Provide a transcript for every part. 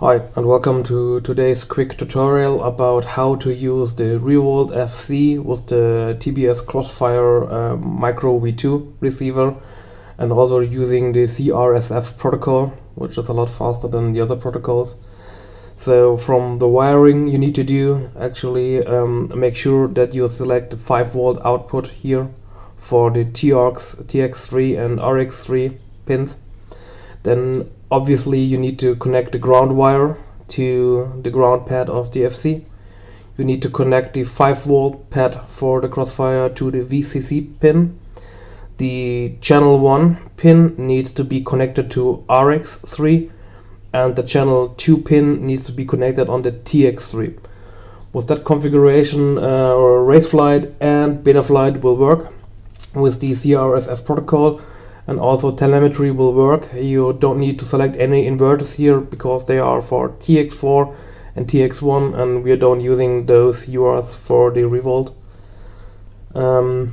Hi and welcome to today's quick tutorial about how to use the Revolt FC with the TBS Crossfire uh, Micro V2 receiver and also using the CRSF protocol which is a lot faster than the other protocols. So from the wiring you need to do actually um, make sure that you select the 5 volt output here for the TRX, TX3 and RX3 pins. Then obviously you need to connect the ground wire to the ground pad of the FC. You need to connect the 5 volt pad for the crossfire to the VCC pin. The channel 1 pin needs to be connected to RX3 and the channel 2 pin needs to be connected on the TX3. With that configuration, uh, Raceflight and Betaflight will work with the CRSF protocol and also telemetry will work. You don't need to select any inverters here because they are for TX4 and TX1 and we don't using those UARTs for the Revolt. Um,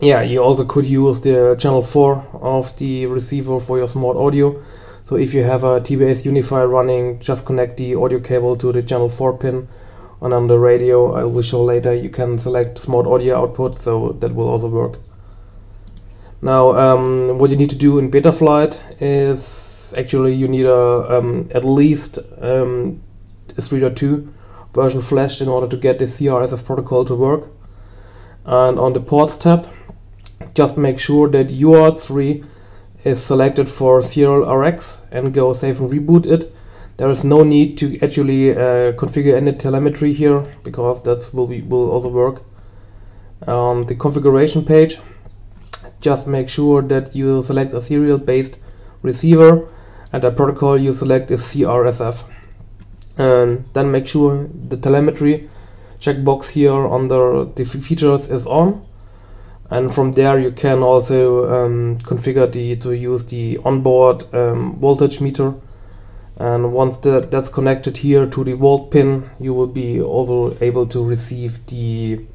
yeah, you also could use the channel 4 of the receiver for your smart audio. So if you have a TBS Unify running, just connect the audio cable to the channel 4 pin and on the radio, I will show later, you can select smart audio output, so that will also work. Now, um, what you need to do in Betaflight is actually you need a um, at least um, a 3.2 version flash in order to get the CRSF protocol to work. And on the ports tab, just make sure that UART3 is selected for serial RX and go save and reboot it. There is no need to actually uh, configure any telemetry here because that will be will also work. On the configuration page, just make sure that you select a serial based receiver and the protocol you select is CRSF and then make sure the telemetry checkbox here under the features is on. And from there you can also um, configure the to use the onboard um, voltage meter. And once that, that's connected here to the volt pin you will be also able to receive the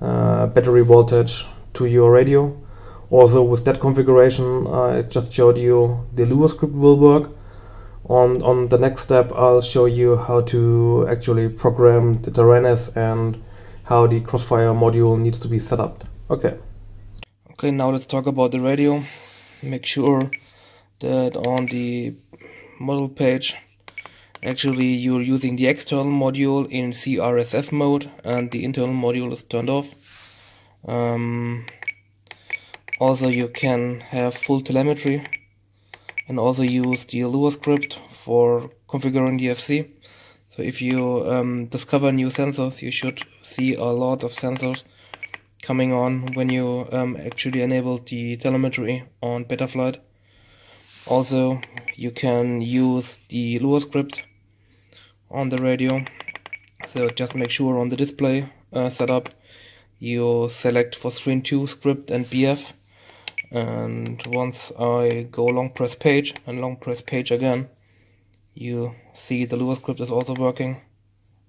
uh, battery voltage to your radio also with that configuration I just showed you the Lua script will work. On, on the next step I'll show you how to actually program the Taranis and how the Crossfire module needs to be set up. Okay. Okay, now let's talk about the radio. Make sure that on the model page actually you're using the external module in CRSF mode and the internal module is turned off. Um, also you can have full telemetry and also use the Lua script for configuring the FC. So if you um, discover new sensors, you should see a lot of sensors coming on when you um, actually enable the telemetry on Betaflight. Also, you can use the Lua script on the radio. So just make sure on the display uh, setup you select for screen 2 script and BF and once I go long press page and long press page again you see the Lua script is also working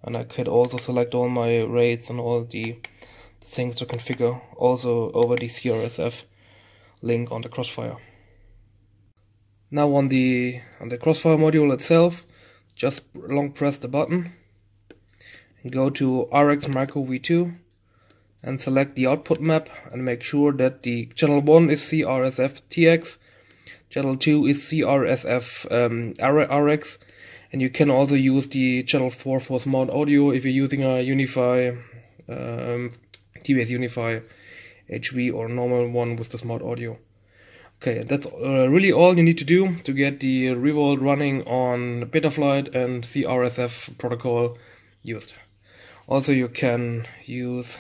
and I could also select all my rates and all the, things to configure also over the CRSF link on the Crossfire. Now on the on the Crossfire module itself just long press the button and go to RX Micro V2 and select the output map and make sure that the channel 1 is CRSF TX, channel 2 is CRSF um, RX, and you can also use the channel 4 for smart audio if you're using a Unify, um, TBS Unify HV or normal one with the smart audio. Okay, that's uh, really all you need to do to get the Revolt running on Betaflight and CRSF protocol used. Also, you can use